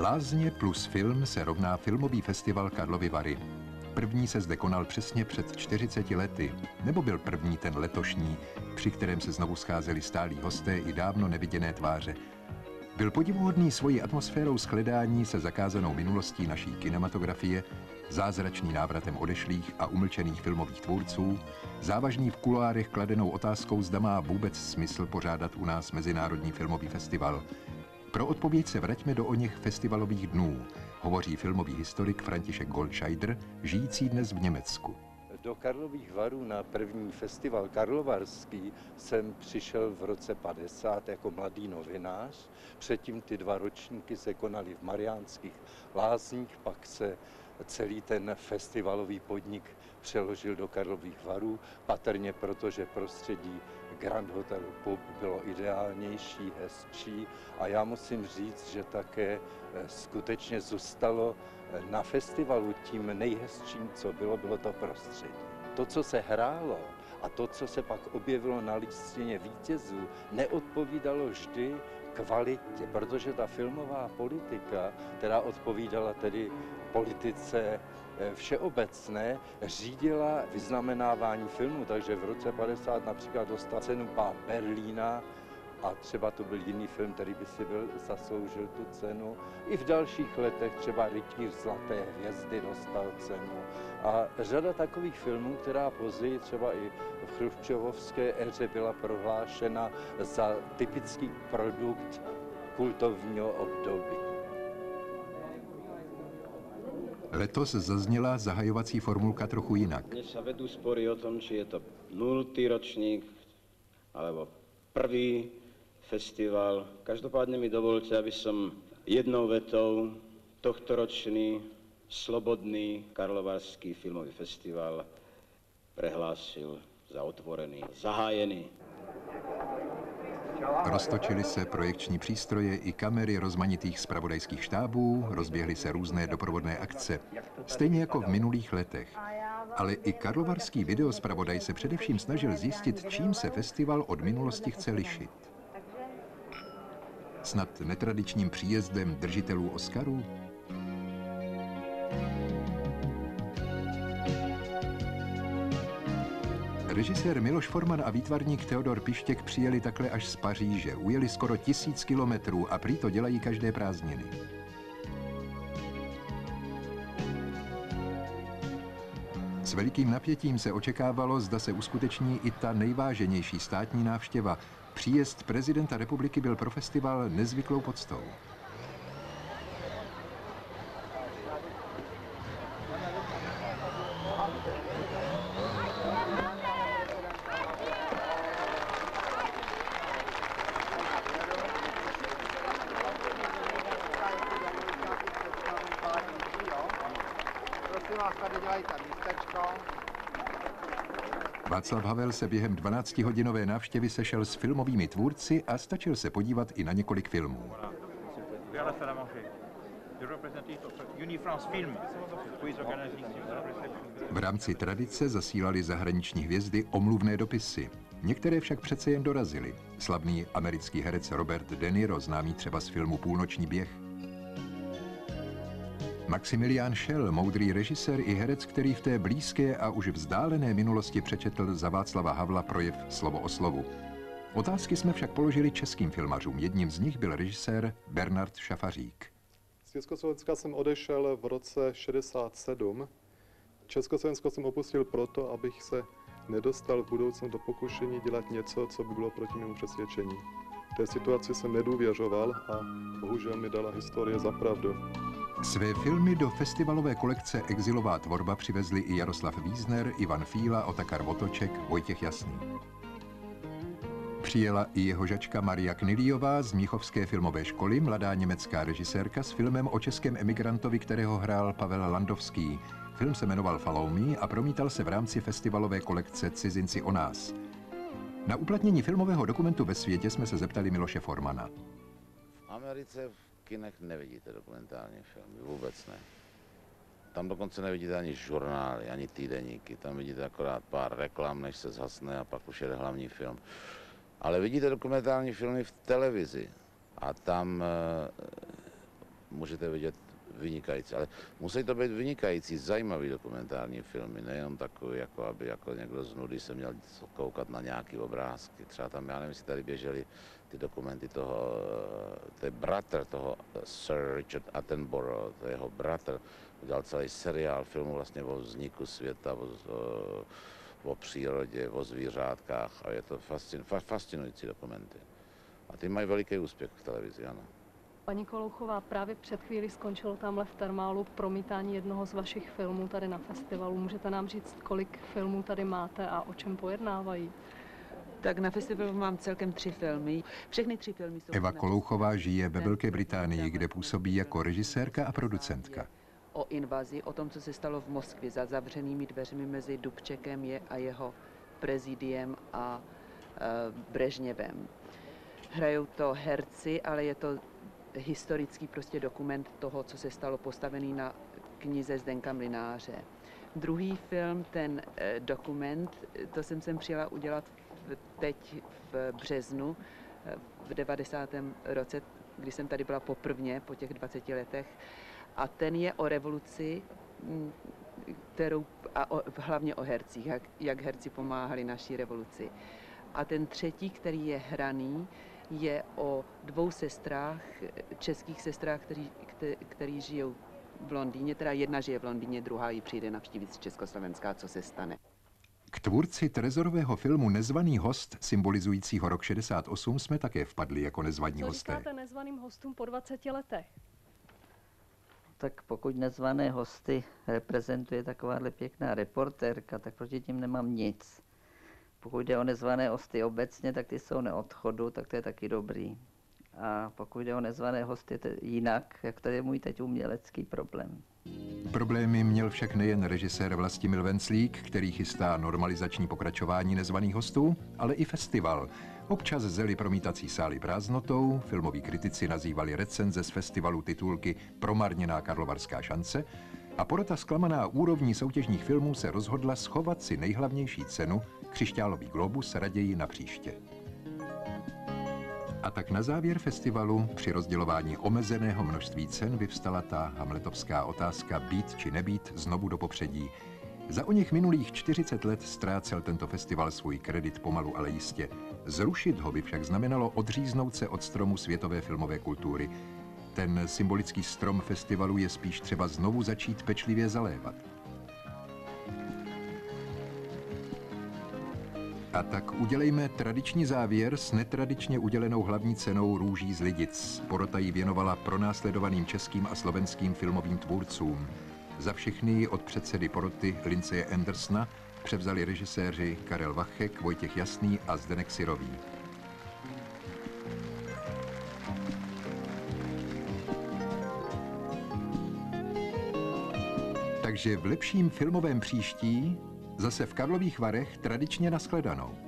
Lázně plus film se rovná Filmový festival Karlovy Vary. První se zde konal přesně před 40 lety, nebo byl první ten letošní, při kterém se znovu scházeli stálí hosté i dávno neviděné tváře. Byl podivuhodný svojí atmosférou shledání se zakázanou minulostí naší kinematografie, zázračný návratem odešlých a umlčených filmových tvůrců, závažný v kuloárech kladenou otázkou, zda má vůbec smysl pořádat u nás Mezinárodní filmový festival. Pro odpověď se vraťme do o něch festivalových dnů, hovoří filmový historik František Goldscheider, žijící dnes v Německu. Do Karlových varů na první festival Karlovarský jsem přišel v roce 50 jako mladý novinář. Předtím ty dva ročníky se konaly v Mariánských lázních, pak se celý ten festivalový podnik přeložil do Karlových varů, patrně protože prostředí Grand Hotel Pub bylo ideálnější, hezčí a já musím říct, že také eh, skutečně zůstalo eh, na festivalu tím nejhezčím, co bylo, bylo to prostředí. To, co se hrálo a to, co se pak objevilo na listině vítězů, neodpovídalo vždy kvalitě, protože ta filmová politika, která odpovídala tedy politice eh, všeobecné, řídila vyznamenávání filmu, takže v roce 50 například dostal cenu pán Berlína, a třeba to byl jiný film, který by si byl, zasloužil tu cenu. I v dalších letech třeba Rytíř Zlaté hvězdy dostal cenu. A řada takových filmů, která později třeba i v chruščovovské éře byla prohlášena za typický produkt kultovního období. Letos zazněla zahajovací formulka trochu jinak. Dnes sa vedú spory o tom, či je to nultý ročník alebo prvý festival. Každopádne mi dovolte, aby som jednou vetou tohtoročný slobodný Karlovarský filmový festival prehlásil za otvorený, zahájený. Roztočily se projekční přístroje i kamery rozmanitých spravodajských štábů, rozběhly se různé doprovodné akce, stejně jako v minulých letech. Ale i karlovarský videospravodaj se především snažil zjistit, čím se festival od minulosti chce lišit. Snad netradičním příjezdem držitelů Oscarů? Režisér Miloš Forman a výtvarník Teodor Pištěk přijeli takhle až z Paříže. Ujeli skoro tisíc kilometrů a prý to dělají každé prázdniny. S velikým napětím se očekávalo, zda se uskuteční i ta nejváženější státní návštěva. Příjezd prezidenta republiky byl pro festival nezvyklou podstou. Václav Havel se během 12-hodinové návštěvy sešel s filmovými tvůrci a stačil se podívat i na několik filmů. V rámci tradice zasílali zahraniční hvězdy omluvné dopisy. Některé však přece jen dorazily. Slavný americký herec Robert De Niro, známý třeba z filmu Půlnoční běh, Maximilián Schell, moudrý režisér i herec, který v té blízké a už vzdálené minulosti přečetl za Václava Havla projev Slovo o slovu. Otázky jsme však položili českým filmařům. Jedním z nich byl režisér Bernard Šafařík. Z Československa jsem odešel v roce 67. Československo jsem opustil proto, abych se nedostal v budoucnu do pokušení dělat něco, co by bylo proti mému přesvědčení. V té situaci jsem nedůvěřoval a bohužel mi dala historie za pravdu. Své filmy do festivalové kolekce Exilová tvorba přivezli i Jaroslav Vízner, Ivan Fíla, Otakar Votoček, Vojtěch Jasný. Přijela i jeho žačka Maria Kniliová z Míchovské filmové školy, mladá německá režisérka s filmem o českém emigrantovi, kterého hrál Pavel Landovský. Film se jmenoval Follow Me a promítal se v rámci festivalové kolekce Cizinci o nás. Na uplatnění filmového dokumentu ve světě jsme se zeptali Miloše Formana. V Americe kinech nevidíte dokumentární filmy, vůbec ne. Tam dokonce nevidíte ani žurnály, ani týdeníky, tam vidíte akorát pár reklam, než se zhasne a pak už jede hlavní film. Ale vidíte dokumentární filmy v televizi a tam e, můžete vidět vynikající, ale musí to být vynikající, zajímavý dokumentární filmy, nejenom takový, jako aby jako někdo z nudy se měl koukat na nějaký obrázky. Třeba tam, já nevím, jestli tady běžely ty dokumenty toho, to je bratr toho Sir Richard Attenborough, to je jeho bratr, udělal celý seriál filmu vlastně o vzniku světa, o, o, o přírodě, o zvířátkách a je to fascin, fascinující dokumenty. A ty mají veliký úspěch v televizi, ano. Paní Kolouchová, právě před chvíli skončilo tamhle v Termálu promítání jednoho z vašich filmů tady na festivalu. Můžete nám říct, kolik filmů tady máte a o čem pojednávají? Tak na festivalu mám celkem tři filmy. Všechny tři filmy jsou... Eva Kolouchová žije ve Velké Británii, kde působí jako režisérka a producentka. O invazi, o tom, co se stalo v Moskvě za zavřenými dveřmi mezi Dubčekem je a jeho prezidiem a e, Brežněvem. Hrajou to herci, ale je to historický prostě dokument toho, co se stalo postavený na knize Zdenka Mlináře. Druhý film, ten eh, dokument, to jsem sem přijela udělat teď v březnu eh, v 90. roce, kdy jsem tady byla poprvně po těch 20 letech. A ten je o revoluci, mm, kterou, a o, hlavně o hercích, jak, jak herci pomáhali naší revoluci. A ten třetí, který je hraný, je o dvou sestrách, českých sestrách, který, který, který žijou v Londýně, teda jedna žije v Londýně, druhá ji přijde navštívit z Československa, co se stane. K tvůrci trezorového filmu Nezvaný host, symbolizujícího rok 68, jsme také vpadli jako nezvaní Co hosté. říkáte nezvaným hostům po 20 letech? Tak pokud nezvané hosty reprezentuje takováhle pěkná reportérka, tak proti tím nemám nic. Pokud jde o nezvané hosty obecně, tak ty jsou neodchodu, tak to je taky dobrý. A pokud jde o nezvané hosty to jinak, jak to je můj teď umělecký problém. Problémy měl však nejen režisér Vlastimil Venclík, který chystá normalizační pokračování nezvaných hostů, ale i festival. Občas zeli promítací sály prázdnotou, filmoví kritici nazývali recenze z festivalu titulky Promarněná karlovarská šance a porota zklamaná úrovní soutěžních filmů se rozhodla schovat si nejhlavnější cenu, křišťálový globus, raději na příště. A tak na závěr festivalu při rozdělování omezeného množství cen vyvstala ta hamletovská otázka být či nebýt znovu do popředí. Za o něch minulých 40 let ztrácel tento festival svůj kredit pomalu, ale jistě. Zrušit ho by však znamenalo odříznout se od stromu světové filmové kultury. Ten symbolický strom festivalu je spíš třeba znovu začít pečlivě zalévat. A tak udělejme tradiční závěr s netradičně udělenou hlavní cenou Růží z Lidic. Porota ji věnovala pronásledovaným českým a slovenským filmovým tvůrcům. Za všechny od předsedy poroty Linceje Andersna převzali režiséři Karel Vachek, Vojtěch Jasný a Zdenek Sirový. Takže v lepším filmovém příští zase v Karlových Varech tradičně naskledanou.